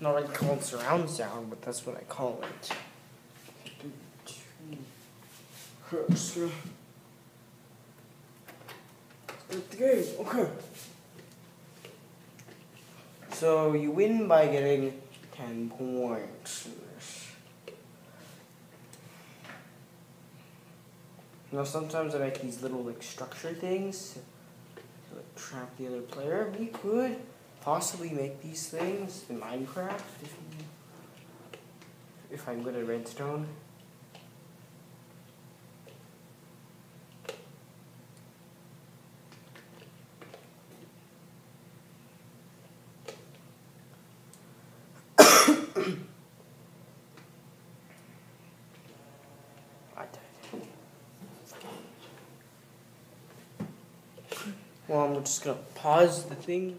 Not like called surround sound, but that's what I call it. Extra. The game. Okay. So you win by getting 10 points in this. You know, sometimes I make these little like structure things to like, trap the other player. We could possibly make these things in Minecraft if if I'm good at redstone. Well, I'm just gonna pause the thing.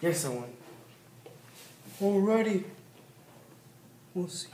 Yes, I won. Alrighty. We'll see.